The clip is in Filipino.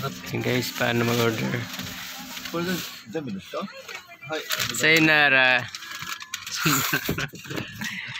Yan guys, paano mag-order? これで全部ですかはい。Sayonara.